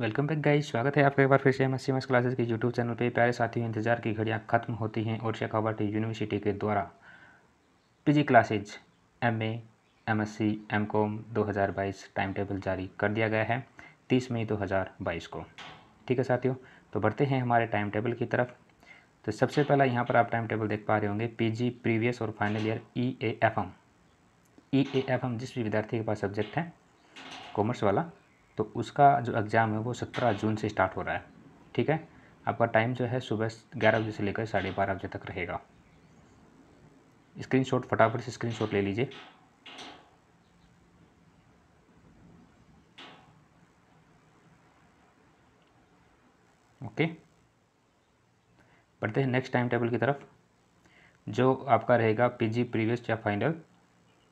Welcome back guys, स्वागत है आपका एक बार फिर से एम एस क्लासेस के यूट्यूब चैनल पे। प्यारे साथियों, इंतज़ार की घड़ियाँ खत्म होती हैं और शेखावाटी यूनिवर्सिटी के द्वारा। PG classes M A M S C M com दो हज़ार बाईस टाइम टेबल जारी कर दिया गया है तीस मई दो हज़ार बाईस को। ठीक है साथियों तो बढ़ते हैं हमारे टाइम टेबल की तरफ़। तो सबसे पहला यहाँ पर आप टाइम टेबल देख पा रहे होंगे पीजी प्रीवियस और final year E A F M E F M जिस भी विद्यार्थी के पास सब्जेक्ट है कॉमर्स वाला तो उसका जो एग्ज़ाम है वो सत्रह जून से स्टार्ट हो रहा है, ठीक है? आपका टाइम जो है सुबह ग्यारह बजे से लेकर साढ़े बारह बजे तक रहेगा। स्क्रीनशॉट फटाफट से स्क्रीनशॉट ले लीजिए। ओके बढ़ते हैं नेक्स्ट टाइम टेबल की तरफ़। जो आपका रहेगा पीजी प्रीवियस या final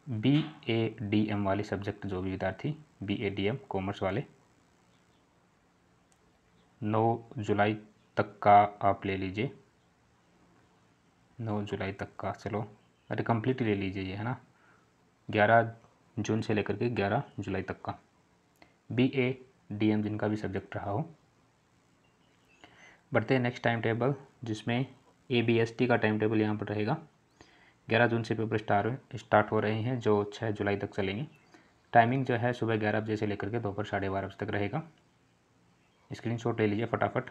B A D M वाले सब्जेक्ट जो भी विद्यार्थी B A D M commerce वाले। नौ जुलाई तक का आप ले लीजिए। नौ जुलाई तक का, चलो। अरे कंप्लीट ले लीजिए ये, है ना? ग्यारह जून से लेकर के ग्यारह जुलाई तक का। बी ए डी एम जिनका भी सब्जेक्ट रहा हो। बढ़ते हैं नेक्स्ट टाइम टेबल जिसमें ए बी एस टी का टाइम टेबल यहाँ पर रहेगा। ग्यारह जून से पेपर स्टार्ट स्टार्ट हो रहे हैं, जो छः जुलाई तक चलेंगे। टाइमिंग जो है सुबह ग्यारह बजे से लेकर के दोपहर साढ़े बारह बजे तक रहेगा। स्क्रीनशॉट ले लीजिए फटाफट।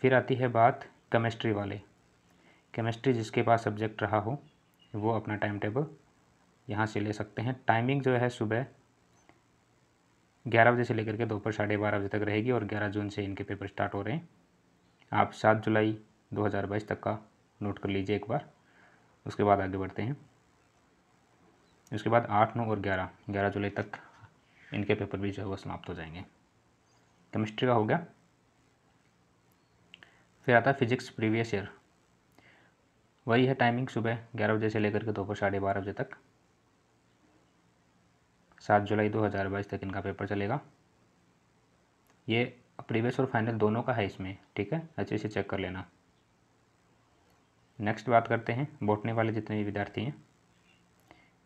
फिर आती है बात केमिस्ट्री वाले। केमिस्ट्री जिसके पास सब्जेक्ट रहा हो, वो अपना टाइम टेबल यहाँ से ले सकते हैं। टाइमिंग जो है सुबह ग्यारह बजे से लेकर के दोपहर साढ़े बारह बजे तक रहेगी और ग्यारह जून से इनके पेपर स्टार्ट हो रहे हैं। आप सात जुलाई 2022 तक का नोट कर लीजिए एक बार। उसके बाद आगे बढ़ते हैं। उसके बाद आठ, नौ और ग्यारह। ग्यारह जुलाई तक इनके पेपर भी जो है वो समाप्त हो जाएँगे। केमिस्ट्री का हो गया। फिर आता है फिजिक्स प्रीवियस ईयर। वही है टाइमिंग सुबह ग्यारह बजे से लेकर के दोपहर साढ़े बारह बजे तक। सात जुलाई दो हज़ार बाईस तक इनका पेपर चलेगा। ये प्रीवियस और फाइनल दोनों का है इसमें, ठीक है? अच्छे से चेक कर लेना। नेक्स्ट बात करते हैं। बोटनी वाले जितने भी विद्यार्थी हैं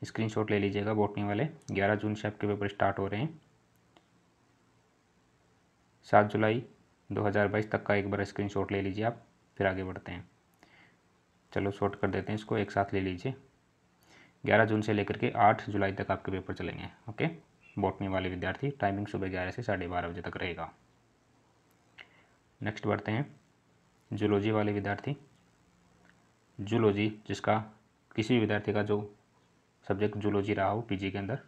स्क्रीनशॉट ले लीजिएगा बोटनी वाले। 11 जून से आपके पेपर स्टार्ट हो रहे हैं। सात जुलाई 2022 तक का एक बार स्क्रीनशॉट ले लीजिए आप, फिर आगे बढ़ते हैं। चलो शॉर्ट कर देते हैं इसको, एक साथ ले लीजिए। 11 जून से लेकर के 8 जुलाई तक आपके पेपर चलेंगे, ओके? बोटनी वाले विद्यार्थी, टाइमिंग सुबह ग्यारह से साढ़े बारह बजे तक रहेगा। नेक्स्ट बढ़ते हैं। जूलॉजी वाले विद्यार्थी। जूलॉजी जिसका किसी भी विद्यार्थी का जो सब्जेक्ट जूलॉजी रहा हो पीजी के अंदर।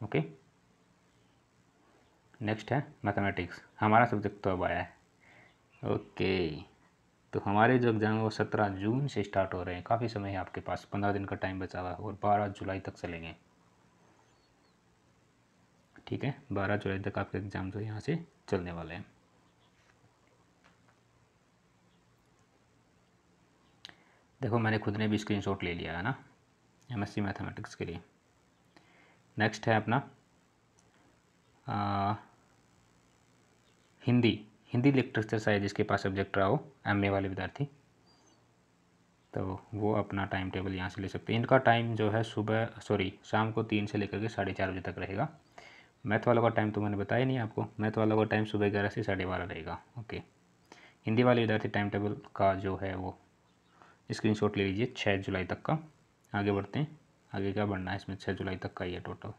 ओके नेक्स्ट है मैथमेटिक्स हमारा सब्जेक्ट तो अब आया है। ओके तो हमारे जो एग्ज़ाम है वो सत्रह जून से स्टार्ट हो रहे हैं। काफ़ी समय है आपके पास। पंद्रह दिन का टाइम बचा हुआ है और बारह जुलाई तक चलेंगे। ठीक है? बारह जुलाई तक आपके एग्ज़ाम जो यहाँ से चलने वाले हैं। देखो, मैंने खुद ने भी स्क्रीनशॉट ले लिया है ना। एमएससी मैथमेटिक्स के लिए। नेक्स्ट है अपना आ, हिंदी हिंदी लिटरेचर शायद जिसके पास सब्जेक्ट रहा हो एमए वाले विद्यार्थी। तो वो अपना टाइम टेबल यहाँ से ले सकते हैं। इनका टाइम जो है सुबह सॉरी शाम को तीन से लेकर के साढ़े चार बजे तक रहेगा। मैथ वालों का टाइम तो मैंने बताया नहीं आपको। मैथ वालों का टाइम सुबह ग्यारह से साढ़े बारह रहेगा। ओके हिंदी वाले विद्यार्थी टाइम टेबल का जो है वो स्क्रीनशॉट ले लीजिए छः जुलाई तक का। आगे बढ़ते हैं। आगे क्या बढ़ना है? इसमें छः जुलाई तक का ही है टोटल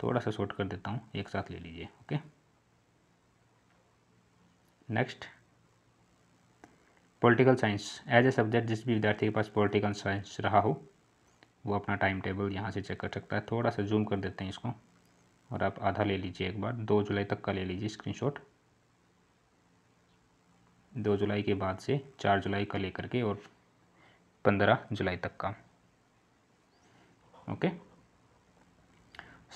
थोड़ा सा शॉर्ट कर देता हूँ। एक साथ ले लीजिए okay next political science as a subject जिस भी विद्यार्थी के पास पॉलिटिकल साइंस रहा हो, वो अपना टाइम टेबल यहाँ से चेक कर सकता है। थोड़ा सा जूम कर देते हैं इसको। और आप आधा ले लीजिए एक बार। दो जुलाई तक का ले लीजिए स्क्रीनशॉट दो जुलाई के बाद से चार जुलाई का लेकर के और पंद्रह जुलाई तक का। ओके?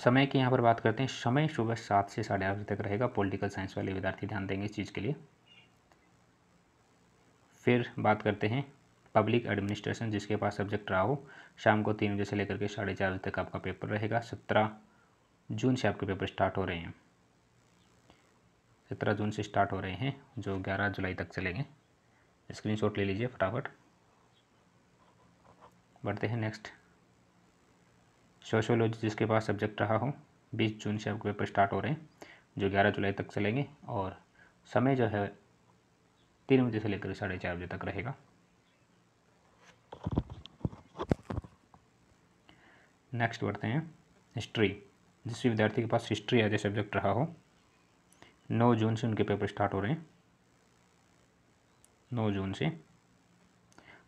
समय की यहाँ पर बात करते हैं। समय सुबह सात से साढ़े आठ बजे तक रहेगा। पॉलिटिकल साइंस वाले विद्यार्थी ध्यान देंगे इस चीज़ के लिए। फिर बात करते हैं पब्लिक एडमिनिस्ट्रेशन जिसके पास सब्जेक्ट रहा हो। शाम को तीन बजे से लेकर के साढ़े चार बजे तक आपका पेपर रहेगा। सत्रह जून से आपके पेपर स्टार्ट हो रहे हैं। सत्रह जून से स्टार्ट हो रहे हैं, जो ग्यारह जुलाई तक चलेंगे। स्क्रीनशॉट ले लीजिए फटाफट। बढ़ते हैं नेक्स्ट सोशोलॉजी जिसके पास सब्जेक्ट रहा हो, बीस जून से आपके पेपर स्टार्ट हो रहे हैं, जो ग्यारह जुलाई तक चलेंगे और समय जो है तीन बजे से लेकर साढ़े चार बजे तक रहेगा। नेक्स्ट बढ़ते हैं। हिस्ट्री। जिस विद्यार्थी के पास हिस्ट्री एज ए सब्जेक्ट रहा हो, नौ जून से उनके पेपर स्टार्ट हो रहे हैं। नौ जून से।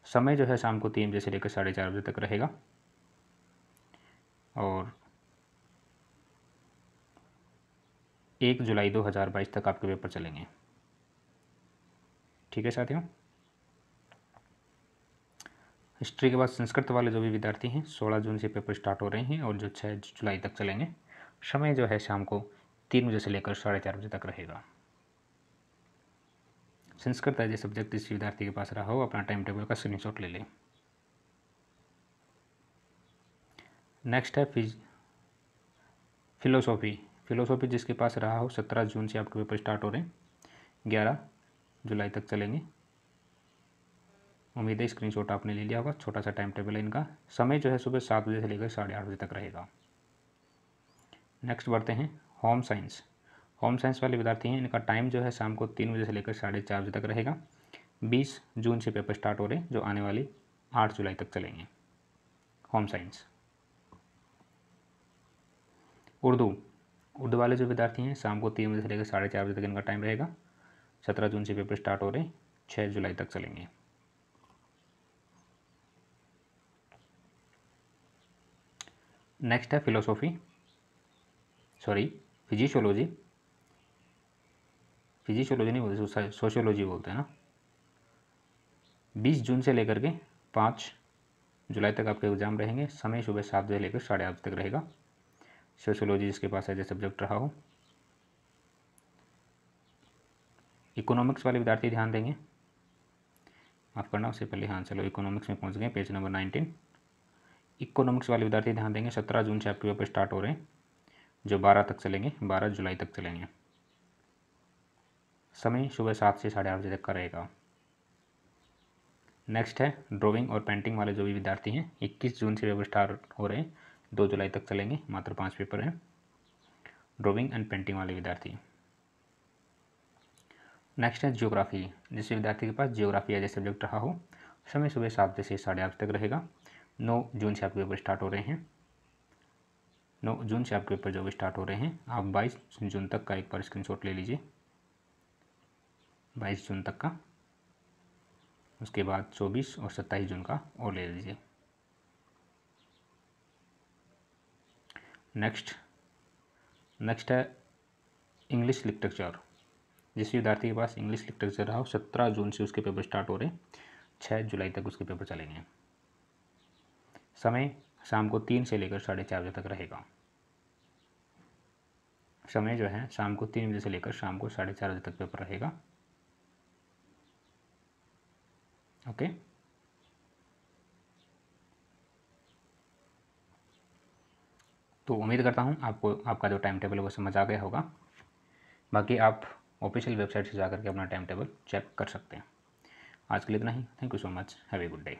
समय जो है शाम को तीन बजे से लेकर साढ़े चार बजे तक रहेगा। और एक जुलाई दो हज़ार बाईस तक आपके पेपर चलेंगे। ठीक है साथियों? हिस्ट्री के बाद संस्कृत वाले जो भी विद्यार्थी हैं, सोलह जून से पेपर स्टार्ट हो रहे हैं और जो छः जुलाई तक चलेंगे। समय जो है शाम को तीन बजे से लेकर साढ़े चार बजे तक रहेगा। संस्कृत एज ए सब्जेक्ट इस विद्यार्थी के पास रहा हो, अपना टाइम टेबल का स्क्रीनशॉट ले लें। नेक्स्ट है फिज फिलोसॉफी फिलोसॉफी जिसके पास रहा हो, सत्रह जून से आपके पेपर स्टार्ट हो रहे हैं। ग्यारह जुलाई तक चलेंगे। उम्मीद है स्क्रीनशॉट आपने ले लिया होगा। छोटा सा टाइम टेबल है इनका। समय जो है सुबह सात बजे से लेकर साढ़े आठ बजे तक रहेगा। नेक्स्ट बढ़ते हैं। होम साइंस होम साइंस वाले विद्यार्थी हैं। इनका टाइम जो है शाम को तीन बजे से लेकर साढ़े चार बजे तक रहेगा। बीस जून से पेपर स्टार्ट हो रहे हैं, जो आने वाली आठ जुलाई तक चलेंगे। Home science Urdu. उर्दू वाले जो विद्यार्थी हैं, शाम को तीन बजे से लेकर साढ़े चार बजे तक इनका टाइम रहेगा। सत्रह जून से पेपर स्टार्ट हो रहे हैं छः जुलाई तक चलेंगे। नेक्स्ट है फिलोसॉफी सॉरी फिजिशोलॉजी फिजिशोलॉजी नहीं बोलते सोशियोलॉजी बोलते हैं ना। बीस जून से लेकर के पाँच जुलाई तक आपके एग्ज़ाम रहेंगे, समय सुबह सात बजे लेकर साढ़े आठ तक रहेगा। सोशियोलॉजी जिसके पास एज ए सब्जेक्ट रहा हो। इकोनॉमिक्स वाले विद्यार्थी ध्यान देंगे। माफ़ करना, उससे पहले हाँ चलो इकोनॉमिक्स में पहुँच गए पेज नंबर नाइनटीन इकोनॉमिक्स वाले विद्यार्थी ध्यान देंगे, सत्रह जून से आपके पेपर स्टार्ट हो रहे हैं, जो बारह तक चलेंगे, बारह जुलाई तक चलेंगे। समय सुबह सात से साढ़े आठ बजे तक का रहेगा। नेक्स्ट है ड्राइंग और पेंटिंग वाले जो भी विद्यार्थी हैं, इक्कीस जून से पेपर स्टार्ट हो रहे हैं। दो जुलाई तक चलेंगे, मात्र पाँच पेपर हैं। ड्राइंग एंड पेंटिंग वाले विद्यार्थी। नेक्स्ट है जियोग्राफी जिस विद्यार्थी के पास जियोग्राफी एज ए सब्जेक्ट रहा हो, समय सुबह सात बजे से साढ़े आठ तक रहेगा। नौ जून से आपके पेपर स्टार्ट हो रहे हैं। नौ जून से आपके पेपर जो स्टार्ट हो रहे हैं, आप बाईस जून तक का एक बार स्क्रीनशॉट ले लीजिए। बाईस जून तक का। उसके बाद चौबीस और सत्ताईस जून का और ले लीजिए। नेक्स्ट नेक्स्ट है इंग्लिश लिटरेचर जिस विद्यार्थी के पास इंग्लिश लिटरेचर रहा हो सत्रह जून से उसके पेपर स्टार्ट हो रहे छः जुलाई तक उसके पेपर चलेंगे। समय शाम को तीन से लेकर साढ़े चार बजे तक रहेगा। समय जो है शाम को तीन बजे से लेकर शाम को साढ़े चार बजे तक पेपर रहेगा। ओके तो उम्मीद करता हूँ आपको, आपका जो टाइम टेबल है वो समझ आ गया होगा। बाकी आप ऑफिशियल वेबसाइट से जाकर के अपना टाइम टेबल चेक कर सकते हैं। आज के लिए इतना ही। Thank you so much have a good day